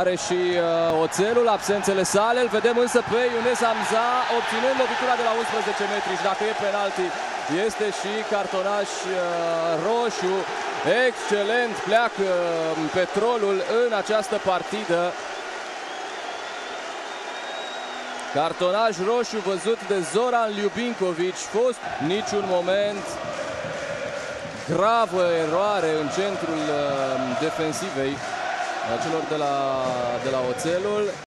Are și uh, oțelul, absențele sale. Îl vedem însă pe Iones Amza obținând lovitura de la 11 metri și dacă e penalti este și cartonaș uh, roșu. Excelent pleacă uh, petrolul în această partidă. Cartonaj roșu văzut de Zoran Ljubinkovic. Fost niciun moment gravă eroare în centrul uh, defensivei celor de la, de la Oțelul.